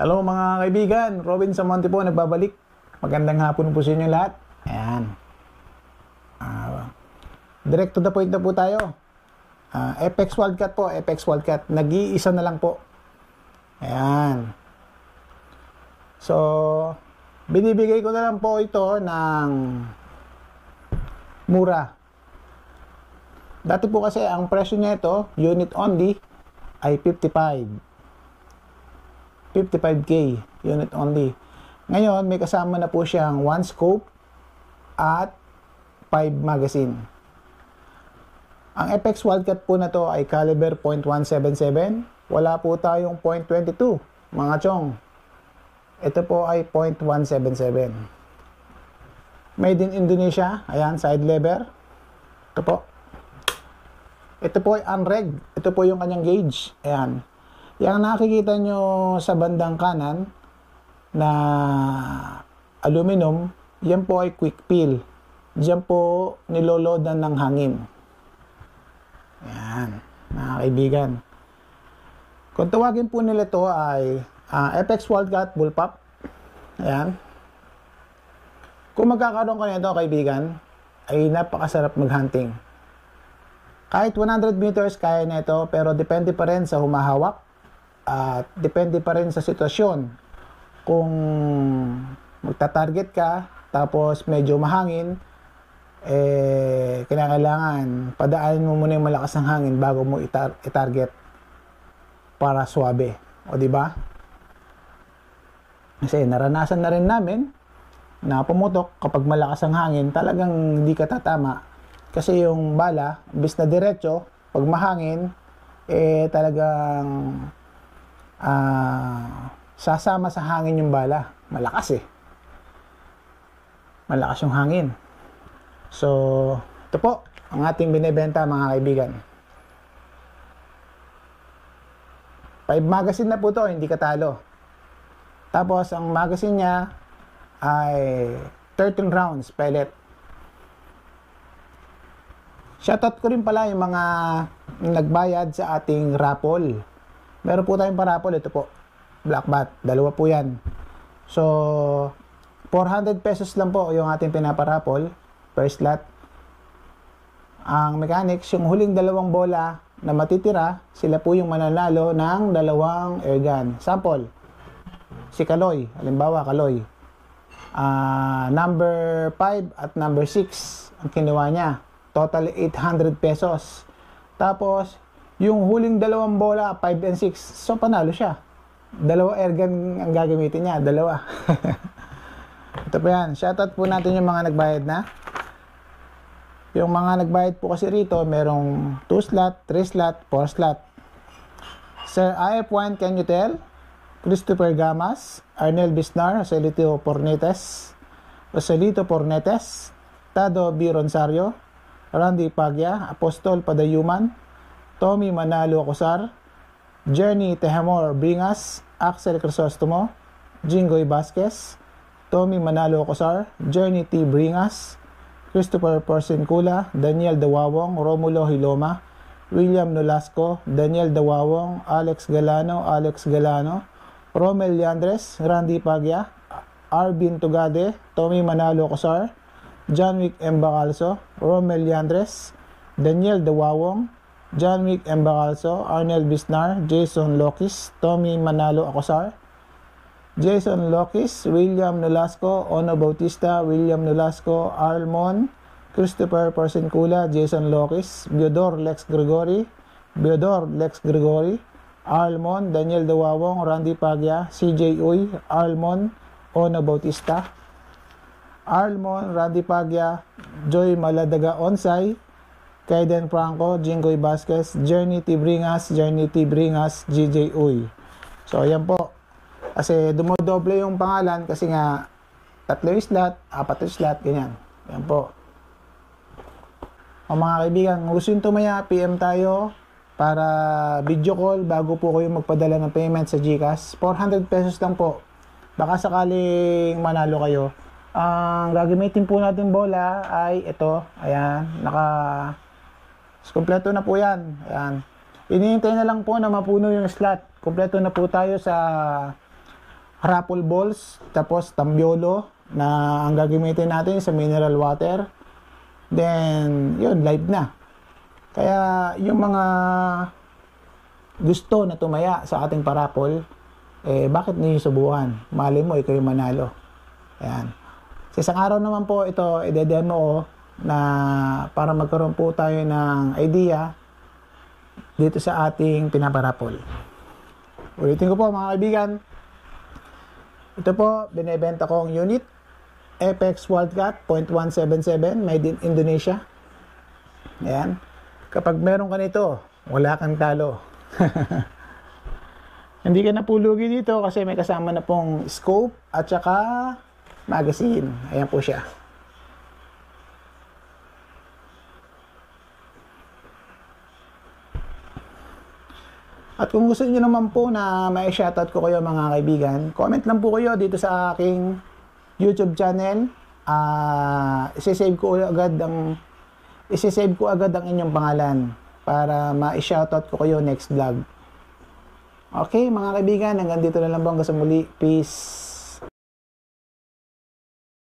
Hello mga kaibigan, Robin Samonte po nagbabalik. Magandang hapon po sa inyo lahat. Ayan. Uh, direct to the point na po tayo. Uh, Apex Wildcat po, Apex Wildcat. Nag-iisa na lang po. Ayan. So, binibigay ko na lang po ito ng mura. Dati po kasi ang presyo niya ito, unit only, ay 55. 55K unit only. Ngayon, may kasama na po siyang 1 scope at 5 magazine. Ang Apex Wildcat po na to ay caliber .177. Wala po tayong .22, mga chong. Ito po ay .177. Made in Indonesia. Ayan, side lever. Ito po. Ito po ay unreg. Ito po yung kanyang gauge. Ayan. Yang nakikita nyo sa bandang kanan na aluminum, yan po ay quick peel. Diyan po nilolodan ng hangin. Yan, mga kaibigan. Kung tawagin po nila to ay uh, Apex Wildcat Bullpup. Ayan. Kung magkakaroon ka nito, kaibigan, ay napakasarap maghunting. Kahit 100 meters kaya na ito, pero depende pa rin sa humahawak at depende pa rin sa sitwasyon. Kung magta-target ka, tapos medyo mahangin, eh, kailangan padaanin mo muna yung malakas ng hangin bago mo itar- i-target para suabe. O, di ba? Kasi naranasan na rin namin na pumutok kapag malakas ang hangin, talagang hindi ka tatama. Kasi yung bala, bis na diretso, pag mahangin, eh talagang uh, sasama sa hangin yung bala. Malakas eh. Malakas yung hangin. So, ito po ang ating binebenta mga kaibigan. 5 magazine na po to, hindi katalo. Tapos, ang magazine niya ay 13 rounds pellet. Shoutout ko rin pala yung mga nagbayad sa ating raffle. Meron po tayong parapol. Ito po. Black bat. Dalawa po yan. So, 400 pesos lang po yung ating pinaparapol per slot. Ang mechanics, yung huling dalawang bola na matitira, sila po yung mananalo ng dalawang airgun. Sample, si Kaloy. Halimbawa, Kaloy. Uh, number 5 at number 6 ang kinuha niya. Total 800 pesos. Tapos, yung huling dalawang bola, 5 and 6, so panalo siya. Dalawa airgun ang gagamitin niya, dalawa. Ito po yan. Shoutout po natin yung mga nagbayad na. Yung mga nagbayad po kasi rito, merong 2 slot, 3 slot, 4 slot. Sir IF1, can you tell? Christopher Gamas, Arnel Bisnar, Joselito Pornetes, Joselito Pornetes, Tado B. Ronsario, Randy Pagya, Apostol Padayuman, Tommy Manalo Acosar, Journey Tehamor Bringas, Axel Crisostomo, Jingoy Vasquez, Tommy Manalo Acosar, Journey T. Bringas, Christopher Porcincula, Daniel Dawawong, Romulo Hiloma, William Nolasco, Daniel Dawawong, Alex Galano, Alex Galano, Romel Liandres, Randy Pagya, Arvin Tugade, Tommy Manalo Acosar, John Wick M. Bacalso, Romel Liandres, Daniel Dawawong, John Wick Embacalso, Arnel Bisnar, Jason Lokis, Tommy Manalo Acosar, Jason Lokis, William Nolasco, Ono Bautista, William Nolasco, Armon, Christopher Porcincula, Jason Lokis, Biodor Lex Gregory, Biodor Lex Gregory, Almon, Daniel Dawawong, Randy Pagya, CJ Uy, Almon, Ono Bautista, Almon, Randy Pagya, Joy Maladaga Onsay, Kaiden Franco, Jingoy Vasquez, Journey T. Bringas, Journey T. Bringas, GJ Uy. So, ayan po. Kasi dumodoble yung pangalan kasi nga tatlo yung slot, apat yung slot, ganyan. Ayan po. O mga kaibigan, gusto nyo tumaya, PM tayo para video call bago po kayo magpadala ng payment sa GCash. 400 pesos lang po. Baka sakaling manalo kayo. Ang gagamitin po natin bola ay ito. Ayan, naka Kompleto na po yan. Ayan. Inihintay na lang po na mapuno yung slot. Kompleto na po tayo sa raffle balls, tapos tambiolo na ang gagamitin natin sa mineral water. Then, yun, live na. Kaya yung mga gusto na tumaya sa ating parapol, eh bakit niyo subukan? Mali mo, ikaw yung manalo. Ayan. Sa isang araw naman po ito, ide-demo ko na para magkaroon po tayo ng idea dito sa ating pinaparapol. Ulitin ko po mga kaibigan. Ito po, binebenta ko ang unit Apex Wildcat .177 made in Indonesia. Ayan. Kapag meron ka nito, wala kang talo. Hindi ka napulugi dito kasi may kasama na pong scope at saka magazine. Ayan po siya. At kung gusto niyo naman po na may shoutout ko kayo mga kaibigan, comment lang po kayo dito sa aking YouTube channel. Uh, isi-save ko agad ang isi-save ko agad ang inyong pangalan para ma-shoutout ko kayo next vlog. Okay, mga kaibigan, hanggang dito na lang po hanggang sa muli. Peace.